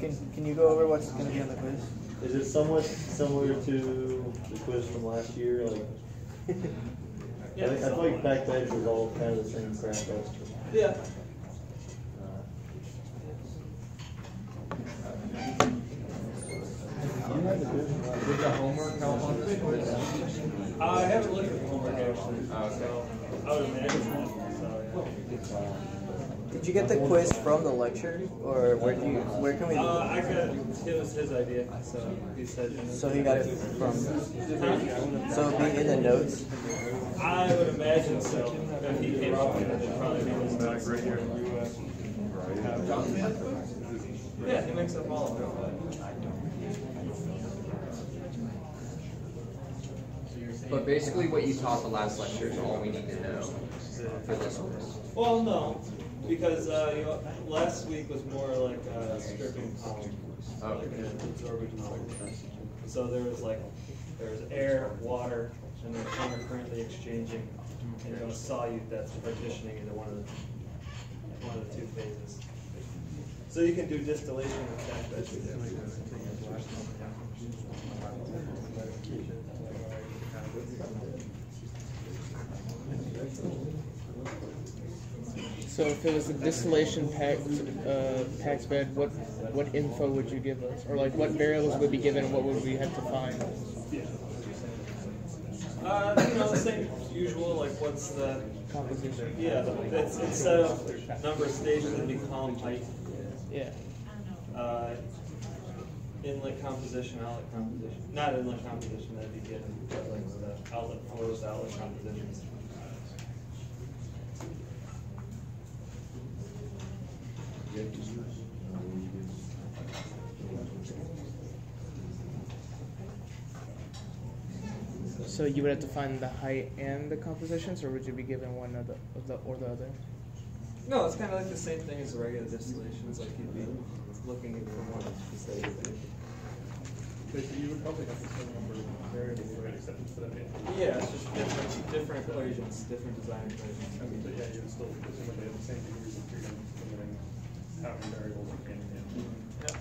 Can, can you go over what's going to be on the quiz? Is it somewhat similar to the quiz from last year? Like, I, think, I feel like back then it was all kind of the same crap. Yeah. You had the quiz from last year. Did the homework help on this quiz? I haven't looked at the homework actually, oh, so I would imagine that. So, Did you get the quiz from the lecture, or where do you? Where can we? yeah. uh, I got it was his idea, so he said. So he got it from. So it'll be in the notes. I would imagine so. If he came up with it, it'd probably be his notes. Right here. Yeah, he makes up all of it. But basically what you taught the last lecture is all we need to know for this quiz. Well, no, because uh, you know, last week was more like a stripping column, Oh. like an absorbing column. So there was like there was air, water, and they're kind currently exchanging. And you know, a solute that's partitioning into one of the one of the two phases. So you can do distillation with that. That's what So if it was a distillation packed uh, packed bed, what what info would you give us, or like what variables would be given, and what would we have to find? Uh, you know, the same usual, like what's the, Composition. yeah, it's, instead of number of stages, it'd be column height. Yeah. Uh, inlet composition, outlet composition, not inlet composition, that'd be given, but like the outlet, closed outlet compositions. So you would have to find the height and the compositions, or would you be given one of the, of the or the other? No, it's kinda like the same thing as the regular distillations. like you'd be looking for one specific thing. Basically, you would probably have the same number of variables, right, except instead of. Yeah, it's just different, different equations, different design equations. I mean, but yeah, you would still presumably have the same degrees of freedom, limiting how many variables you can in. Yeah.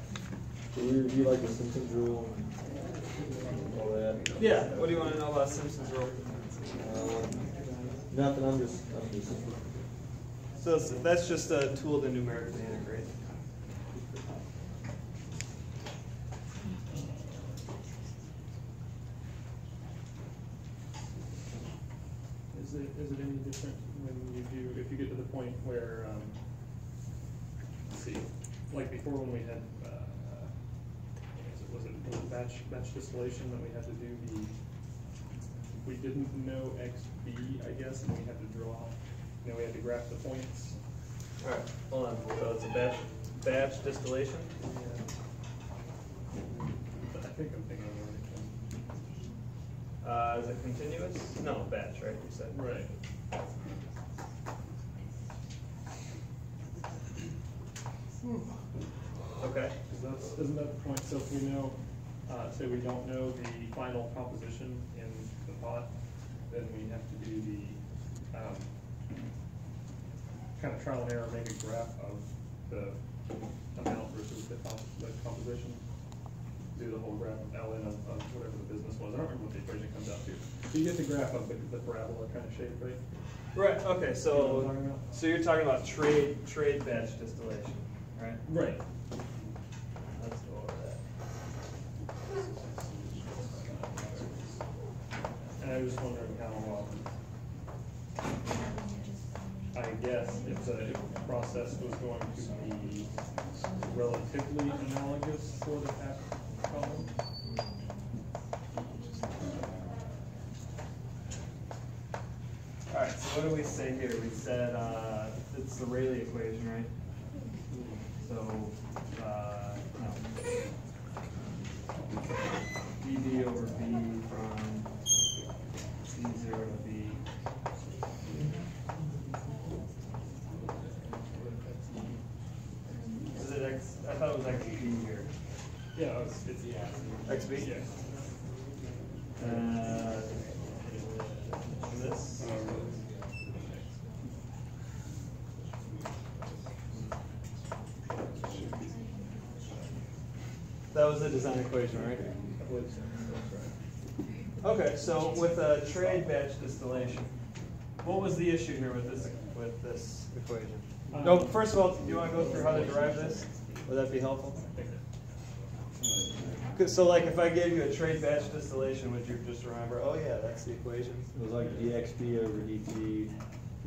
So we review like the Simpsons rule and all that. Yeah, what do you wanna know about Simpson's rule? Um, nothing. I'm just. I'm just. So that's just a tool to numerically integrate. Is it, is it any different when you do, if you get to the point where, um, let's see, like before when we had, uh, was it, was it batch, batch distillation that we had to do the, we didn't know XB, I guess, and we had to draw, you know, we had to graph the points. Alright, hold on, so it's a batch, batch distillation? But I think I'm thinking of the right thing. Uh, is it continuous? No, batch, right, you said? Right. Okay. Because that's, isn't that the point, so if we know, uh, say we don't know the final composition in the pot, then we have to do the, um, kind of trial and error, make a graph of the amount versus the com- the composition. Do the whole graph of ln of, of whatever the business was, I don't remember what the equation comes out to. So you get the graph of the, the parabola kind of shape, right? Right, okay, You know so, so you're talking about trayed, trayed batch distillation, right? Right. Let's go over that. And I was wondering how, um, I guess if the, process was going to be relatively analogous for the past column. Alright, so what do we say here? We said, uh, it's the Rayleigh equation, right? So, uh, no. dv over v from c zero to v. Is it x, I thought it was xv here. Yeah, it's, it's, yeah. XV? Yeah. Uh, this? That was the design equation, right? Okay, so with a trayed batch distillation, what was the issue here with this, with this equation? Um, no, first of all, do you wanna go through how to derive this? Would that be helpful? 'Cause- So like if I gave you a trayed batch distillation, would you just remember, oh yeah, that's the equation? It was like dxp over dt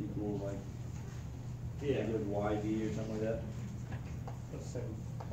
equals like negative yv or something like that. The same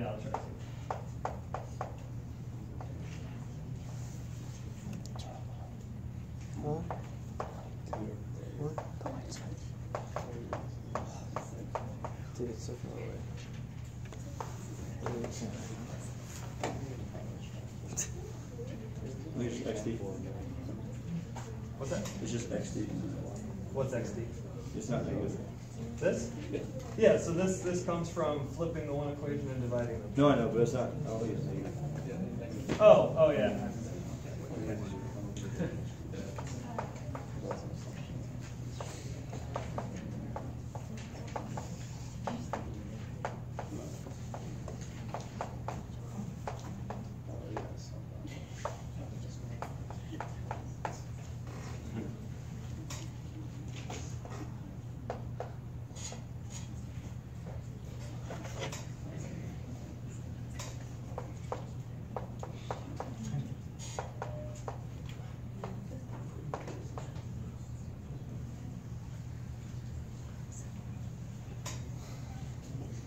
Yeah, I'll try to. Huh? What? Dude, it's so far away. It's just xt. What's that? It's just xt. What's XD? It's not negative. This? Yeah, so this, comes from flipping the one equation and dividing them. No, I know, but it's not. I don't think it's negative. Oh, oh yeah.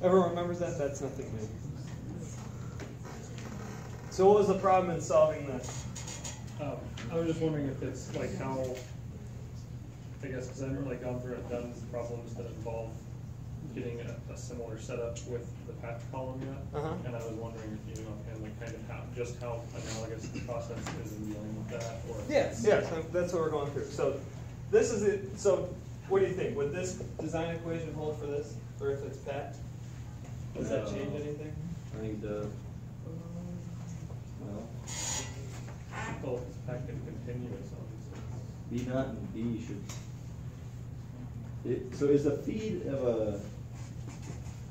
Everyone remembers that? That's nothing new. So what was the problem in solving this? Um, I was just wondering if it's like how, I guess, because I haven't really gone through and done problems that involve getting a, a similar setup with the patch column yet. Uh-huh. And I was wondering if you know, kind of like kind of how, just how analogous the process is in dealing with that, or. Yes, yes, that's what we're going through. So this is it, so what do you think? Would this design equation hold for this, or if it's packed? Does that change anything? I think the. Well, Well, if it's packed and continuous, obviously. B naught and B should. It, so is the feed of a,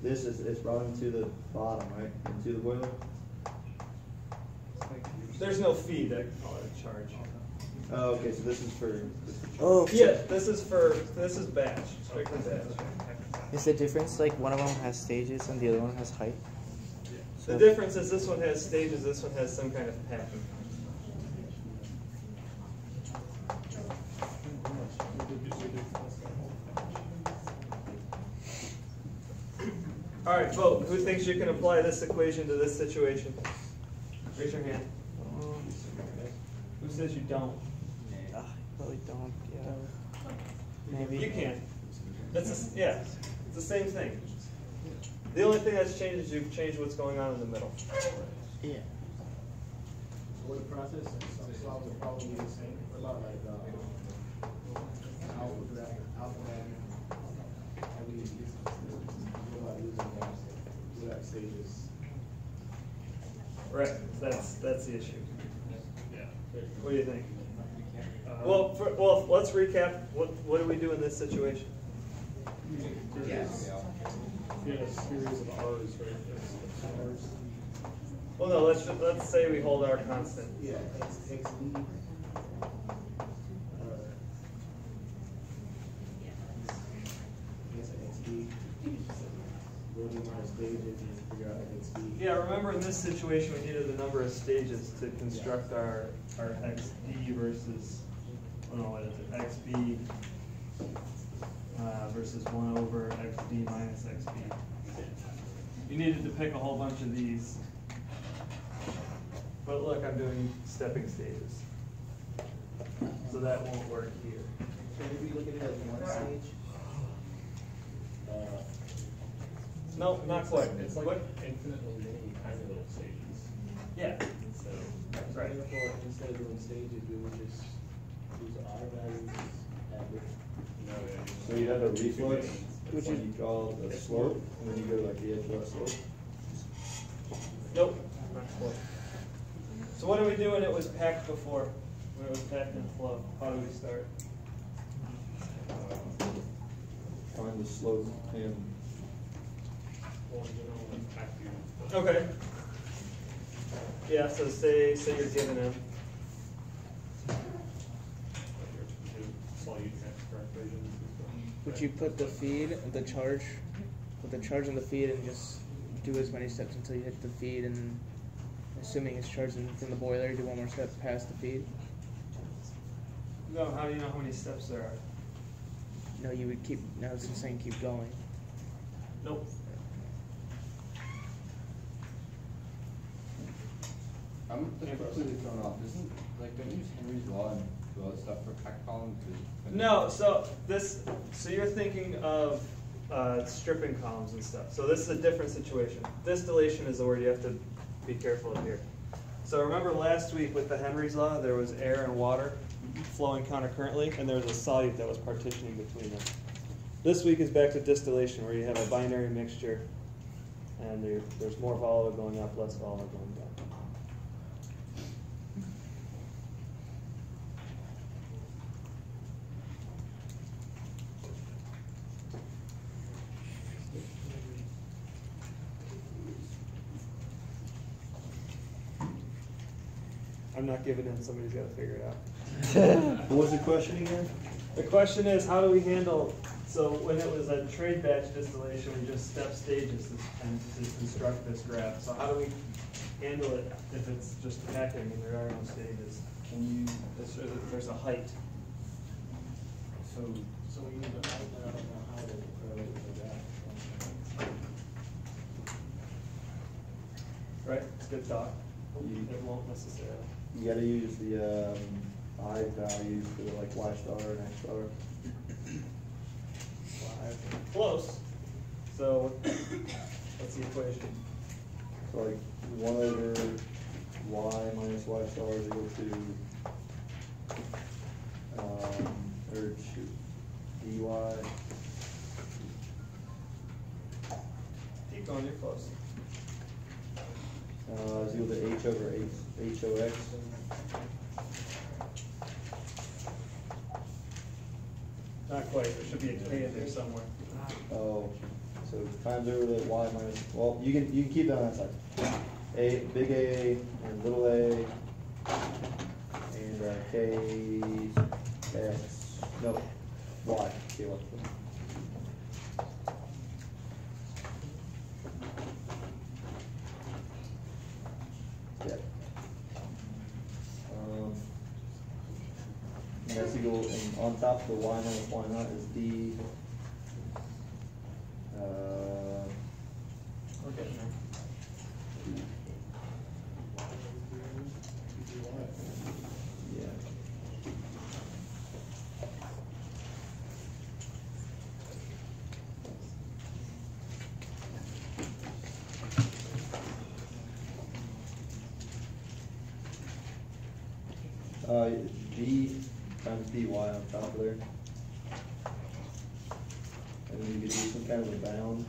this is, it's brought into the bottom, right, into the boiler? There's no feed, I call it a charge. Oh, okay, so this is for, this is for- Oh, Yeah, this is for, this is batch, strictly batch. Is the difference like one of them has stages and the other one has height? The difference is this one has stages, this one has some kind of pattern. All right, vote. Who thinks you can apply this equation to this situation? Raise your hand. Who says you don't? Ah, I probably don't. Yeah. Maybe. You can. That's a s yeah, it's the same thing. The only thing that's changed is you've changed what's going on in the middle. Yeah. Will the process and solve the problem be the same? What about like, uh, alpha drag, alpha drag? How do you use, what about using that, what that stages? Right, that's, that's the issue. Yeah. What do you think? Um, Well, for, well, let's recap. What, what do we do in this situation? Yes. You had a series of R's, right? R's. Well, no, let's, ju- let's say we hold our constant. Yeah, X, X D. Uh, I guess X D. Go to my stages and figure out X D. Yeah, remember in this situation, we needed the number of stages to construct our, our XD versus, oh no, what is it, XB uh, versus one over XD minus XB. You needed to pick a whole bunch of these. But look, I'm doing stepping stages. So that won't work here. So if we look at it as one stage, uh, No, not quite. It's like What? infinitely many tiny little stages. Yeah, So, Right. therefore, instead of doing stages, we would just use the R values. So you have a reflux, Which when is- you draw the slope, and then you go to like the edge of that slope. Nope. So what do we do when it was packed before? When it was packed in flow? How do we start? Find the slope and Okay. Yeah, so say, say you're giving him, Would you put the feed, the charge, put the charge on the feed and just do as many steps until you hit the feed and assuming it's charging from the boiler, do one more step past the feed? no, how do you know how many steps there are? No, you would keep, no, it's just saying keep going. Nope. I'm just completely thrown off. Isn't, like, don't use Henry's Law and for No, so this, so you're thinking of uh, stripping columns and stuff. So this is a different situation. Distillation is the word you have to be careful of here. So remember last week with the Henry's law, there was air and water flowing countercurrently, and there was a solute that was partitioning between them. This week is back to distillation, where you have a binary mixture, and there, there's more volatile going up, less volatile going down. I'm not giving in, somebody's gotta figure it out. What was the question again? The question is, how do we handle, so when it was a trayed batch distillation, we just step stages this- and to construct this graph. So how do we handle it if it's just packing and there are no stages? Can you, there's, there's a height. So, so we need to, I don't know how to correlate with that. Right, it's good thought. It won't necessarily. You gotta use the, um, I value for like Y star and X star. Close. So, what's the equation? So like one over Y minus Y star is equal to, um, or shoot, dy, Keep going, you're close. uh, is equal to H over H, H O X. Not quite, there should be a K in there somewhere. Oh, so times over the Y minus, well, you can, you can keep that on that side. A, big A and little a, and uh, K, X, no, Y, K, Y. Yeah. Um, and that's equal, and on top of the Y minus Y naught is D, uh, We're getting there. yeah. Uh, D times dy And then you could do some kind of a bound.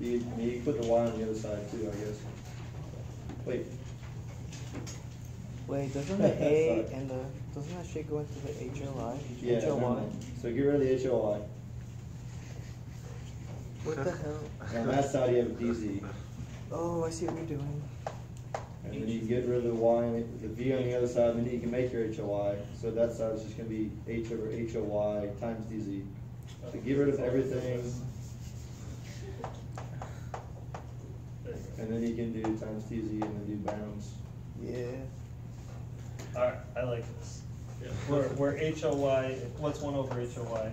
You, you could put the y on the other side too, I guess. Wait, Wait, doesn't the A A and the doesn't that shit go into the HLI? yeah, never. So get rid of the HOI. What the hell? And on that side you have DZ. Oh, I see what you're doing. And then you can get rid of the Y, and the V on the other side, and then you can make your HOI. So that side is just gonna be H over HOY times DZ. So get rid of everything, and then you can do times dz and then do bounds. Yeah. Alright, I like this. Where, where HOY, what's one over HOY? Uh,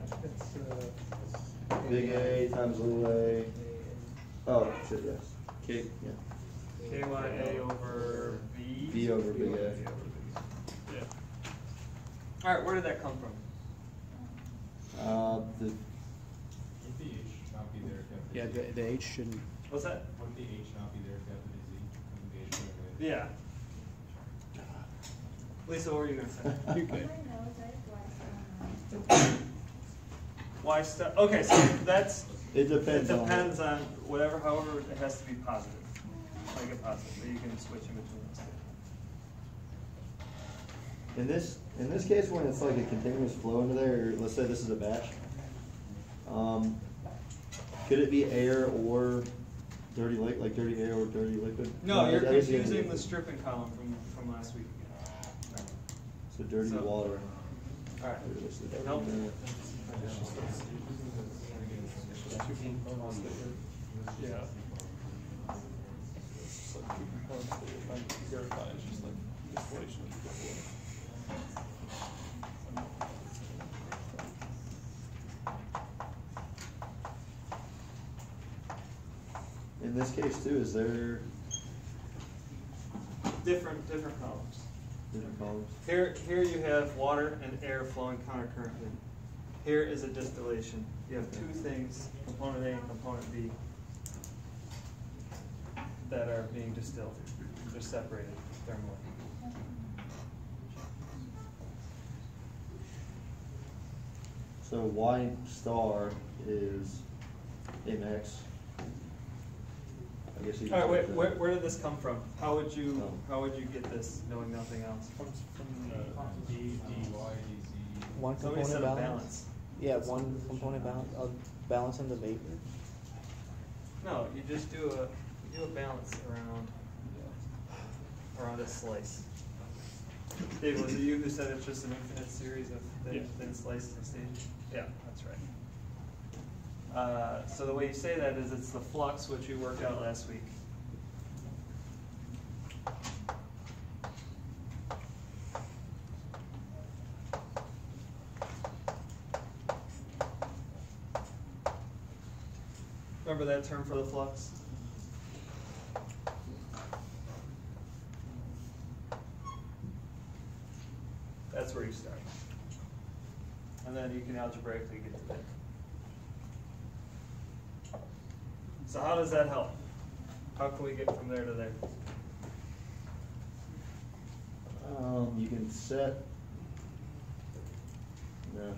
it's big A times little a. Oh, shit, yes. Okay. Yeah. KYA over V? V over big A. Yeah. Alright, where did that come from? Uh, the, Would the H not be there if Yeah, the, the H shouldn't. What's that? Would the H not be there if you have the Z? Wouldn't the H go away? Yeah. Lisa, what were you gonna say? You're good. Y star, okay, so that's, It it depends on. depends on whatever, however, it has to be positive. Make it positive, so you can switch in between those two. In this, in this case, when it's like a continuous flow into there, or let's say this is a batch, um, could it be air or dirty liq, like dirty air or dirty liquid? No, you're that is the confusing the stripping column from, from last week. So dirty so- water. Alright, What's the dirty Nope. Yeah. It's just like two components that you're trying to verify, it's just like distillation of the fluid. In this case too, is there different, different columns. different columns? Here, here you have water and air flowing concurrently. Here is a distillation. You have two things, component A and component B, that are being distilled. They're separated thermally. So Y star is MX. I guess you. All right, wait, where, where did this come from? How would you, Oh. how would you get this, knowing nothing else? Comes from, uh, D, D, Y, D, Z. One Somebody component said a balance. balance. Yeah, one component balance, uh, balancing the vapor. No, you just do a, you do a balance around, around a slice. Dave, was it you who said it's just an infinite series of thin, Yeah. thin slices of stage? Yeah, that's right. Uh, so the way you say that is it's the flux which we worked out last week. Remember that term for the flux? That's where you start. And then you can algebraically get to there. So how does that help? How can we get from there to there? Um, you can set. No.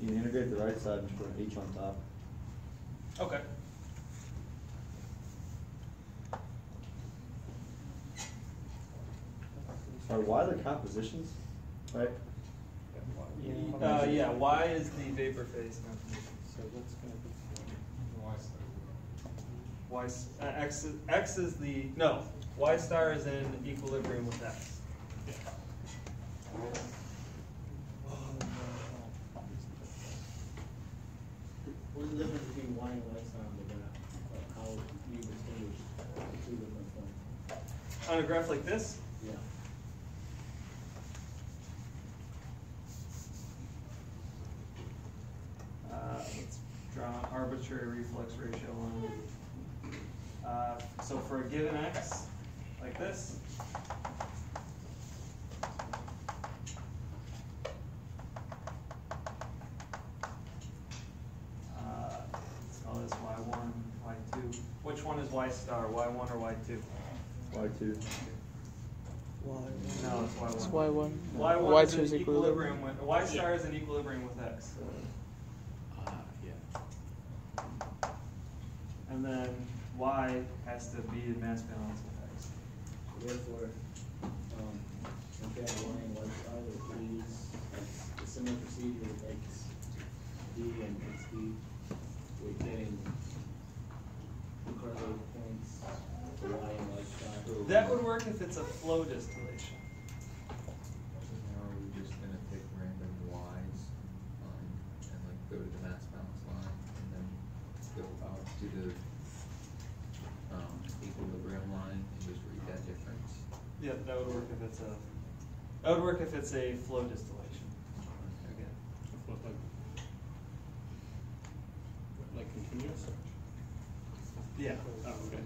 You can integrate the right side and just put an H on top. Okay. Or why the compositions, right? Uh, yeah, Y is the vapor phase composition. So that's gonna be. Y star. Y, s- uh, X, is- X is the, no, Y star is in equilibrium with X. What's the difference between Y and Y star on the graph? Like how you distinguish the two different points? On a graph like this, Yeah. uh, let's draw an arbitrary reflux ratio line. Uh, so for a given X, like this, uh, let's call this Y one, Y two. Which one is Y star, Y one or Y two? Y two. No, it's Y one. It's Y one. Y one Y is two in is equilibrium with, Y star is in equilibrium with X. yeah. And then Y has to be the mass balance of X. Therefore, um, if you have Y and Y star, it leaves like a similar procedure with X D and X D. We're getting correlated points to Y and Y. That would work if it's a flow distillation. Or are we just gonna pick random Ys, um, and like go to the mass balance line and then go out to the, um, equilibrium line and just read that difference? Yeah, that would work if it's a, that would work if it's a flow distillation. Again. Like, like continuous? Yeah. Oh, okay.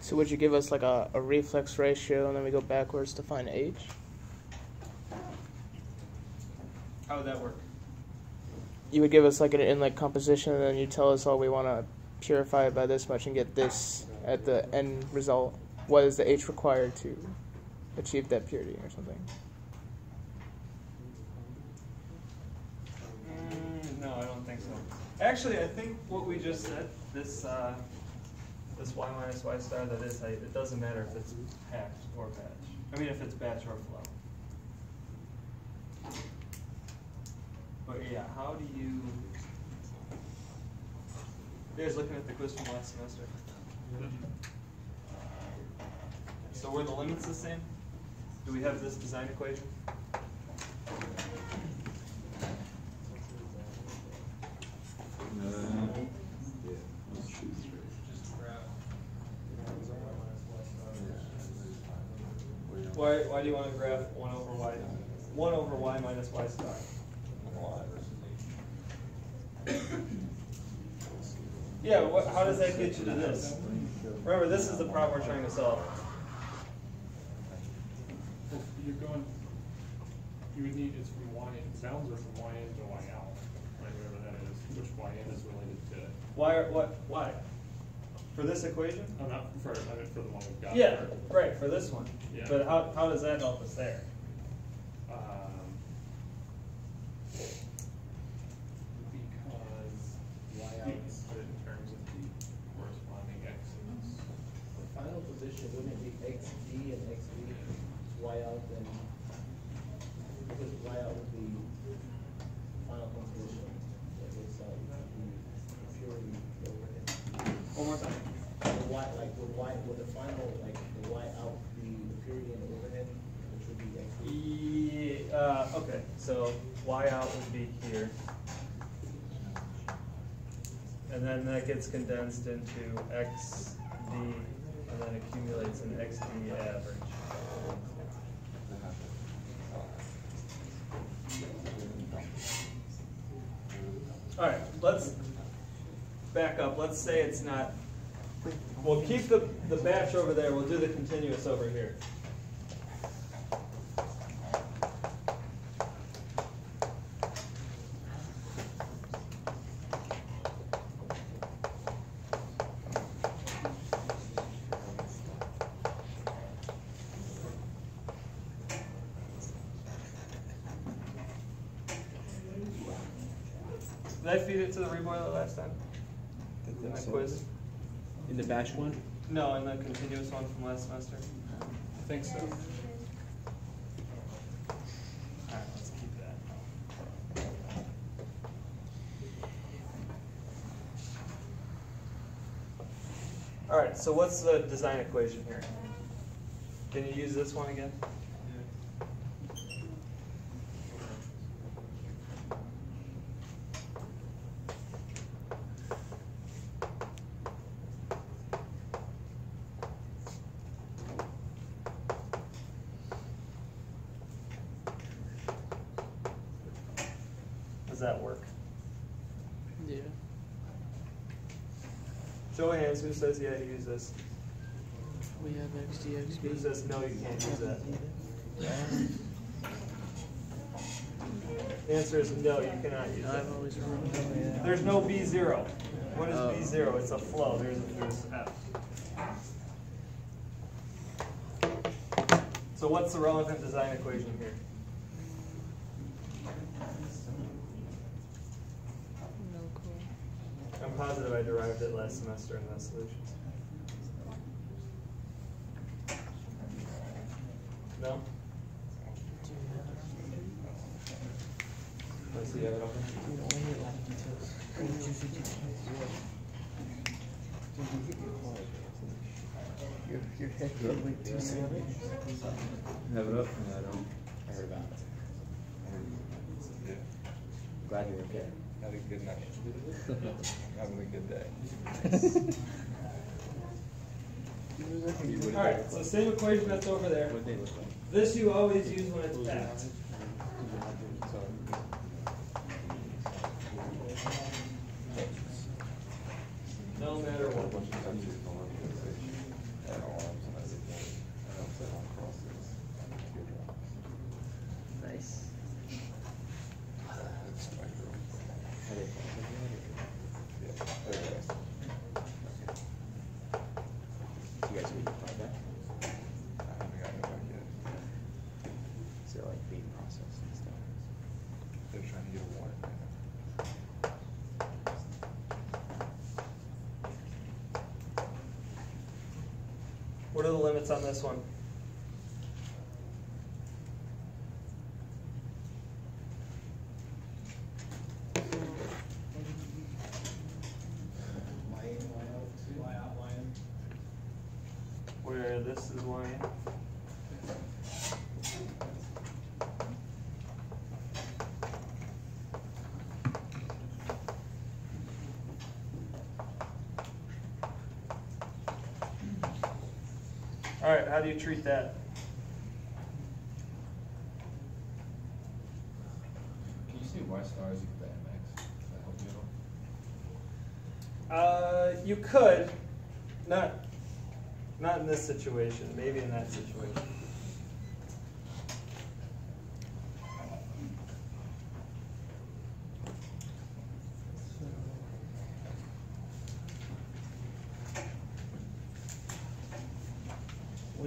So would you give us like a, a reflux ratio and then we go backwards to find H? How would that work? You would give us like an inlet composition and then you tell us, all we want to purify it by this much and get this at the end result, what is the H required to achieve that purity or something? Mm, no, I don't think so. Actually, I think what we just said, this, uh, this y minus y star, that is it doesn't matter if it's packed or batch. I mean, if it's batch or flow. But yeah, how do you, you guys looking at the quiz from last semester? So were the limits the same? Do we have this design equation? Why, why do you want to graph one over y, one over y minus y star? Yeah, what, how does that get you to this? Remember, this is the problem we're trying to solve. You're going, you would need, it's from Y, it sounds like from Y in to Y out, right, whatever that is, which Y in is related to, Why, are- what, why? For this equation? I'm not for, I meant for the one we've got. Yeah, right, for this one. Yeah. But how, how does that help us there? Um, Because Y out is put in terms of the corresponding X's. The final position, wouldn't it be XD and XB, Then? Because Y out would be final composition, that is, uh, the purity overhead. One more time. The Y, like, the Y, would the final, like, the Y out be the purity and the overhead, which would be XD? Yeah, uh, okay, so y out would be here. And then that gets condensed into xd, and then accumulates an xd average. Alright, let's back up, let's say it's not, we'll keep the, the batch over there, we'll do the continuous over here. Did I feed it to the reboiler last time? In the quiz? In the batch one? No, in the continuous one from last semester? I think so. Alright, let's keep that. Alright, so what's the design equation here? Can you use this one again? Does that work? Yeah. Show of hands, who says yeah, use this? We have XD, Who says no, you can't use that? The answer is no, you cannot use that. I've always. There's no B zero. What is Oh. B zero? It's a flow. There's, there's F. So what's the relevant design equation here? No clue. I'm positive I derived it last semester in the solutions. No? Let's see, have it open. Your, your head feels like too savage. Have it up? No, I don't. I heard about it. Yeah. Glad you're okay. Had a good night. Having a good day. Alright, so same equation that's over there. What day was that? This you always use when it's packed. No matter what. Nice. So like being processed and stuff. They're trying to get a water plant. What are the limits on this one? Y outline. Where this is lying? All right, how do you treat that? Can you say Y stars equal to MX? Does that help you at all? Uh, you could, not, not in this situation, maybe in that situation.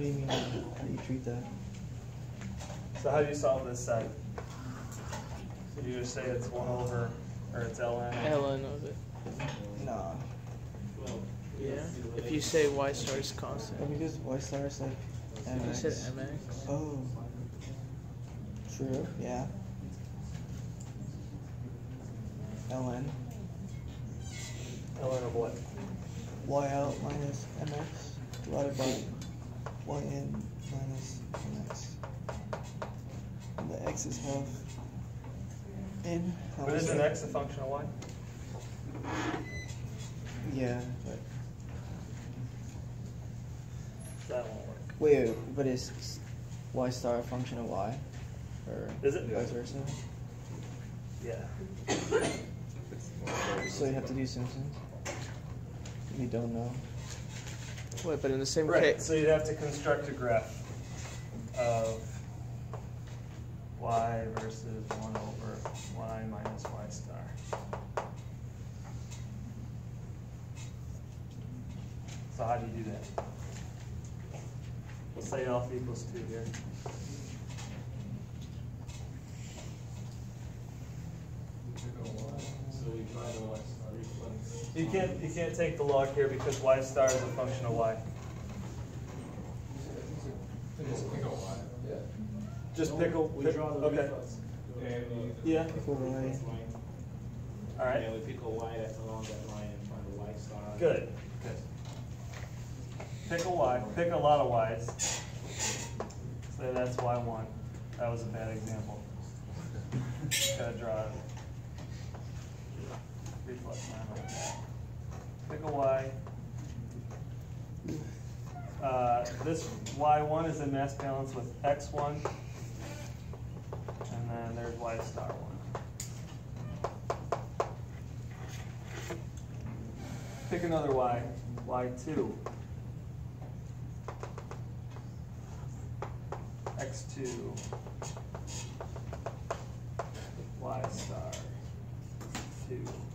What do you mean? How do you treat that? So how do you solve this side? So you just say it's one over, or it's ln? ln of it. Nah. Yeah. If you say y star is constant. Well, because y star is like You mx. said mx. Oh. True. Yeah. ln ln of what? y out minus mx divided by y in minus mx. And the x is half in. How But is isn't that? x a function of y? Yeah, but That won't work. wait, but is y star a function of y, or Is it? vice versa? Yeah. So you have to do Simpsons. You don't know. Wait, but in the same Right, case. so you'd have to construct a graph of y versus one over y minus y star. So how do you do that? We'll say alpha equals two here. So we find a Y star reflex. You can't, you can't take the log here because y star is a function of y. Just pick a, We pick- draw the okay, reflux. And we. Yeah. Pick a Y. line. all right, And we pick a Y that's along that line and find the a Y star. good, good. Pick a y, pick a lot of y's. Say that's y one, that was a bad example. Gotta draw a reflux line like. Pick a y. Uh, this y one is in mass balance with x one white star one. Pick another Y, Y2. X2, Y star 2.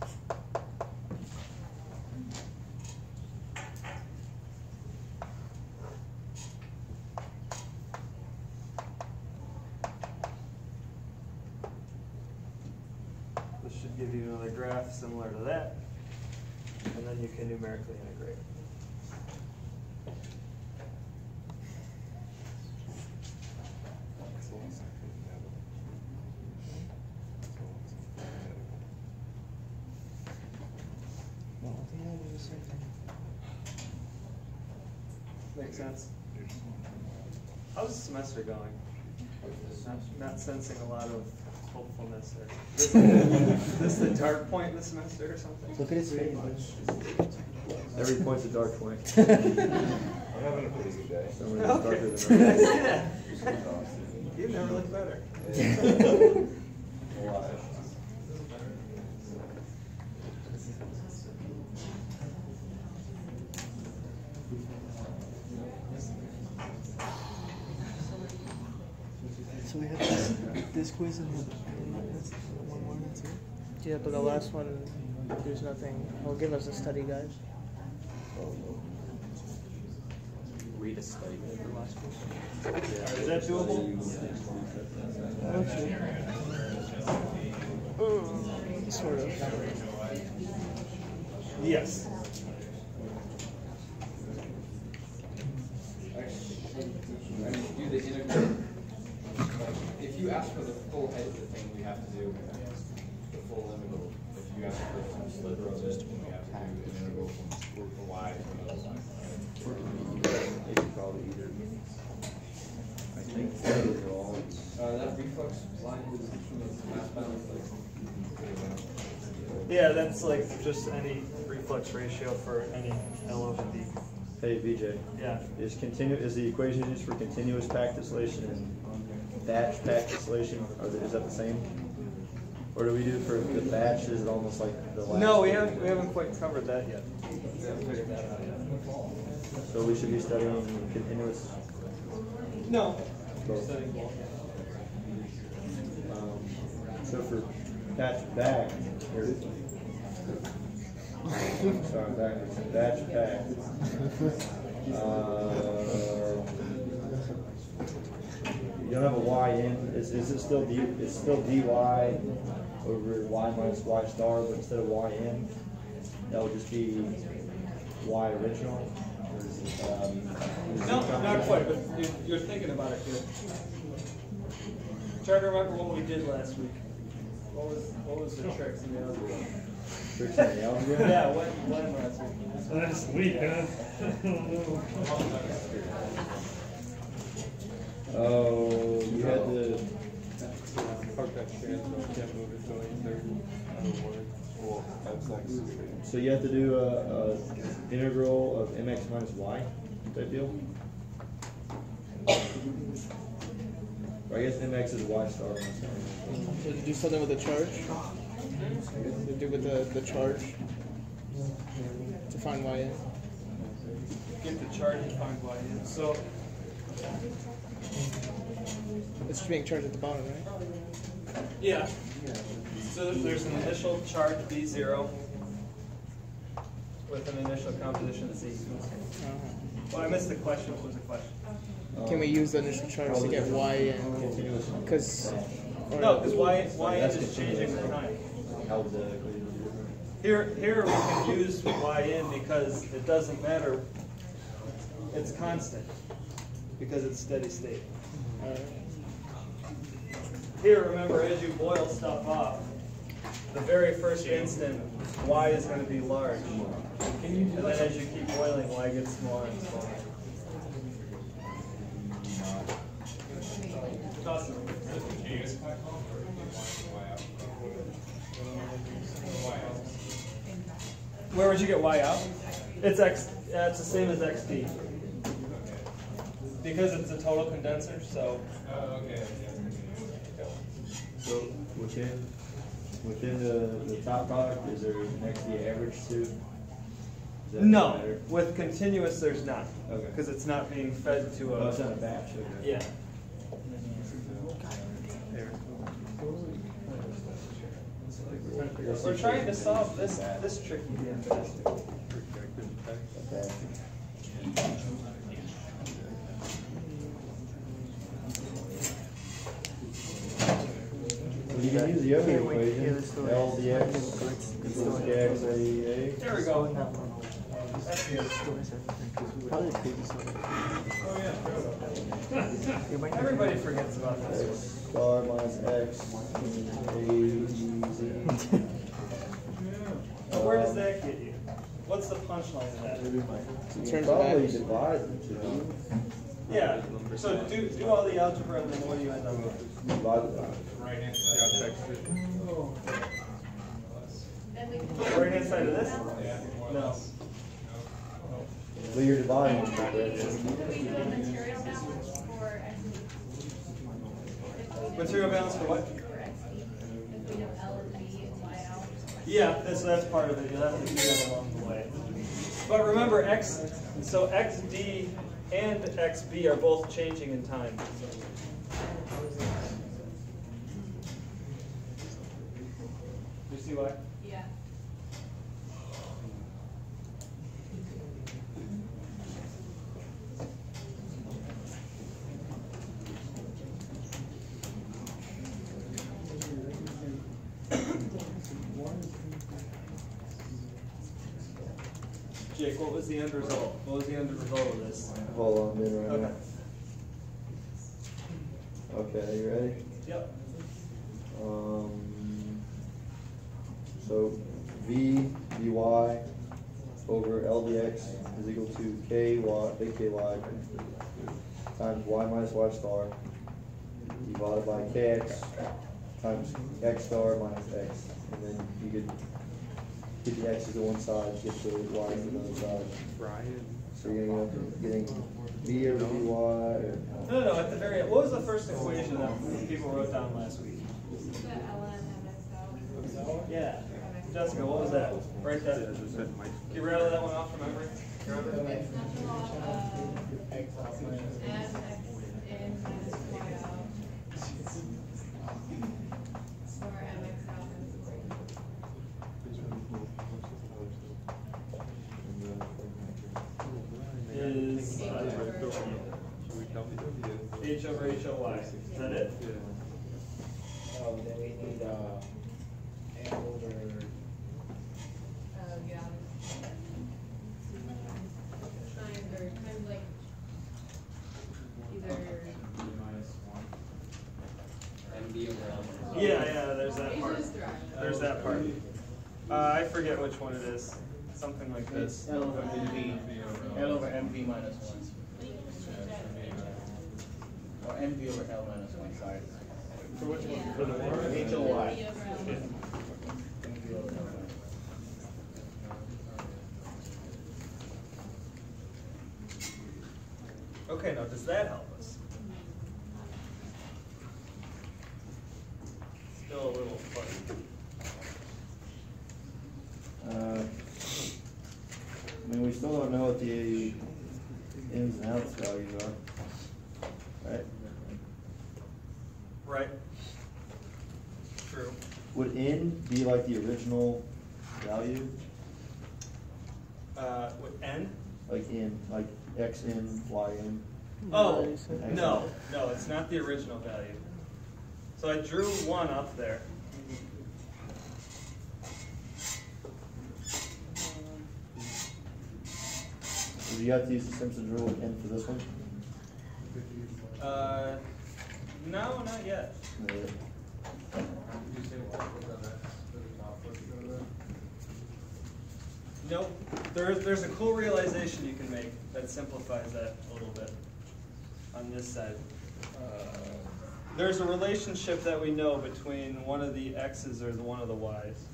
Make sense? How's the semester going? Not sensing a lot of hopefulness there. This, this the dark point in the semester or something? Look at his face. Every point's a dark point. I'm having a pretty good day. Some are darker than others. Yeah. You never look better. So we have this, this quiz and the- that's one more, that's it. Yeah, but the last one, there's nothing. Well, give us a study guide. read a study guide for last week? Is that doable? Okay. Hmm. Sort of. Yes. I do the integral, like, if you ask for the full height of the thing, we have to do the full integral. If you ask for some sliver of we have to do an integral from root to y the other side. They could probably either. I think those are all. Uh, that reflux line is from the mass balance. Yeah, that's like just any reflux ratio for any L over D. Hey, VJ. Yeah. Is continu, is the equation used for continuous pack distillation and batch pack distillation, are they, is that the same? Or do we do for the batch, is it almost like the last? No, we haven't, we haven't quite covered that yet. We haven't figured that out yet. So we should be studying continuous? No. Both. Um, So for batch back, or, sorry, backwards, batch back. uh, You don't have a y in, is, is it still d, it's still dy over y minus y star, but instead of yn, that would just be y original? Or um, No, not quite, but you're, you're thinking about it good. Try to remember what we did last week. What was, what was the tricks in the algebra? Tricks in the algebra? Yeah, when, when last week? Last week, huh? Oh, you had the, Park that chance, but can't move it till eight thirty. Well, that's next. so you have to do a, a integral of mx minus y type deal? Or I guess mx is y star. minus y. So you do something with the charge? You do with the, the charge? To find y in? Get the charge and find y in. So, It's being charged at the bottom, right? Yeah. So there's an initial charge B zero with an initial composition Z. Well, I missed the question. What was the question? Can we use the initial charge to get y in? Because. No, because y, y in That's is changing with time. How the equation be different? Here, here we can use y in because it doesn't matter. It's constant because it's steady state. Here, remember, as you boil stuff off, the very first instant, y is going to be large. And then as you keep boiling, y gets smaller and smaller. Toss. Where would you get y out? It's x. Yeah, it's the same as xd. Because it's a total condenser, so oh, So within, within the, the top product, is there next to the average too? No. matter? With continuous, there's not. Okay. Because it's not being fed to a. Oh, it's a. not a batch, okay. Yeah. We're trying to solve this this tricky damn bastard. Okay. Well, You can use the other equation, L dx equals kx AEA. There we go. That's good. Probably the previous oh, one. Everybody forgets about this one. X star minus x A E Z. So where does that get you? What's the punchline of that? In terms of Probably x. divide the two. Yeah. So do do all the algebra and then what do you end up with? Divide it by. Right hand side. Right hand side of this? No. Well, you're dividing them, material balance for XD. Material what? For XD. If we have L and B and Y out. Yeah, that's, that's part of it, you'll have to do that along the way. But remember, x, so xd and xb are both changing in time. You Eli? Yeah. Jake, what was the end result? What was the end result of this? Hold on, dude, right okay. now. Okay, you ready? Yep. KY times y minus y star divided by kx times x star minus x. And then you could get the x's to one side, get the y's to the other side. Brian. So you're gonna end up getting v over dy or. No, no, at the very, what was the first equation that people wrote down last week? The ln mx out. Yeah. Jessica, what was that? Write that. Can you rattle that one off from memory? Is h over h o y. Is that it? Yeah. Oh, then we need, uh, M over, Oh, yeah. Times or times like either. MD over L. Yeah, yeah, there's that part. Just throw it. There's that part. Uh, I forget which one it is. Something like it's this. L over MV, L over MV minus one. Or MV over L minus one, sorry. For which one? For the warrant? H O Y. B over L. MV over L minus Okay, now does that help us? Still a little funny. Uh, I mean, we still don't know what the ins and outs values are, right? Right? True. Would n be like the original value, Uh, with n? like in, like x in, y in? Oh, no, no, it's not the original value. So I drew one up there. Would you have to use the Simpson's rule with n for this one? Uh, no, not yet. Uh, Nope. There's, there's a cool realization you can make that simplifies that a little bit on this side. Uh, There's a relationship that we know between one of the x's or the one of the y's.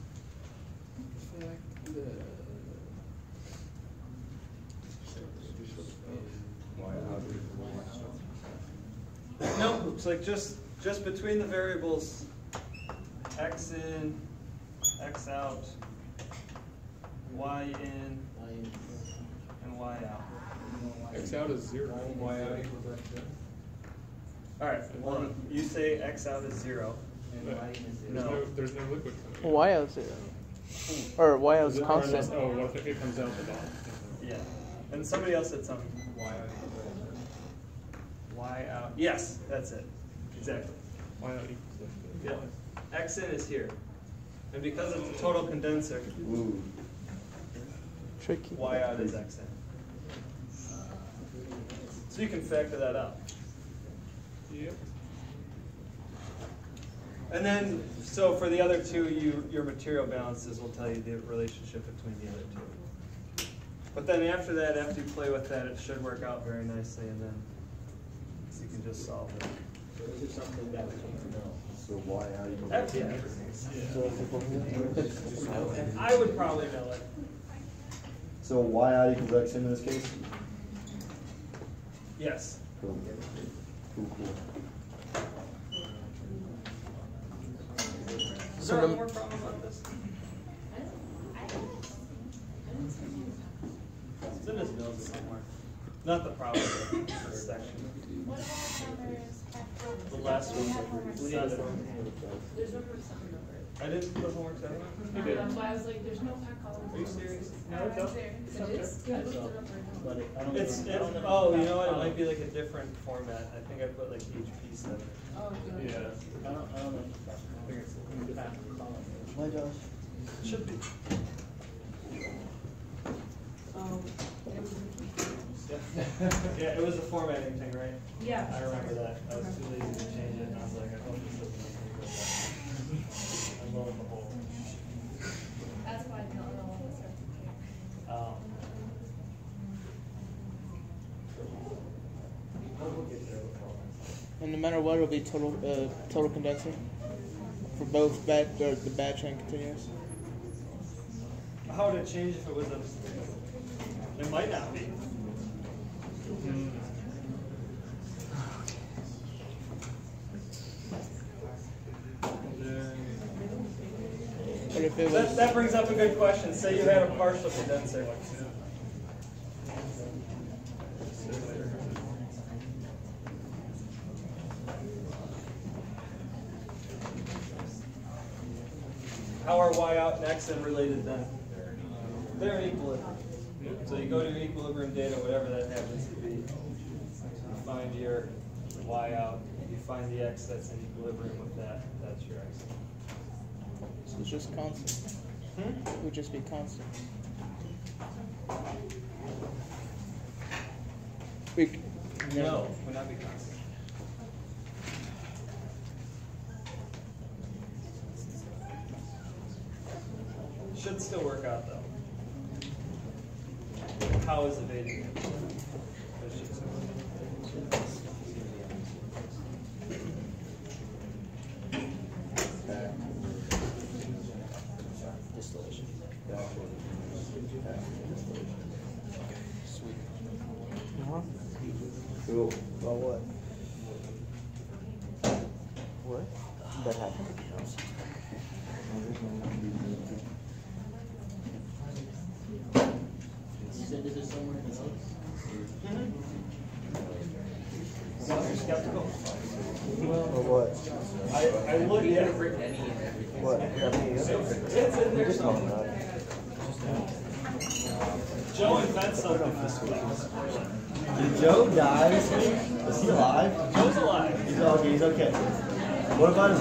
No, it's like just, just between the variables x in, x out, y in, and y out. X out is zero. Y out equals X in. Alright, well, you say x out is zero. But There's No. no, there's no liquid coming. in. Y out is zero. Or Y out Is is unless- constant. Oh, what if it comes out the bottom? Yeah. And somebody else said something. Y out Y out, yes, that's it, exactly. Y out equals X in. Yep. X in is here. And because it's a total condenser, Ooh, Tricky. y out is x in. So you can factor that out. Yep. And then, so for the other two, you, your material balances will tell you the relationship between the other two. But then after that, after you play with that, it should work out very nicely, and then you can just solve it. So this is something that we need to know. so y out equals That's x it. I would probably know it. So y out equals x in this case? Yes. Cool. Cool, cool. Is there the- more problem about this? It's in his notes somewhere. Not the problem, but the section. What about numbers? The last We have one. homework Seven. seven. There's number seven number. I didn't put homework seven? You did. That's why I was like, there's no pack column. Are you serious? No, it's there. It is? I looked it up right But now. it, I don't. It's, know- I it's, don't know oh, you know what, it might be like a different format, I think I put like HP seven. Oh, good. Yeah. I don't, I don't know if. I think it's a different. Why, Josh? Should be. Um, Yeah, it was a formatting thing, right? Yeah. I remember that. I was too lazy to change it, and I was like, I hope this doesn't make me go back. And lo and behold. That's why not all of us are. Um, We'll get there with all that. And no matter what, it'll be total uh, total condenser for both batch or the batch and continuous. How would it change if it was a? It might not be. It That, was that brings up a good question. Say you had a partial condenser. How are Y out and X related then? They're equilibrium. So you go to your equilibrium data, whatever that happens to be. You find your Y out, you find the X that's in equilibrium with that, that's your X. so it's just constant, Hmm? it would just be constant. We, No, would not be constant. Should still work out though. How is evading it? But it should still work out. Distillation. Uh-huh. Cool. About what? What? That happened. So you're skeptical? Or what? I, I looked at it. What? Yeah, me, It's okay. in there Just talking somewhere. about it. Joe invented something this week. Did Joe die this week? Is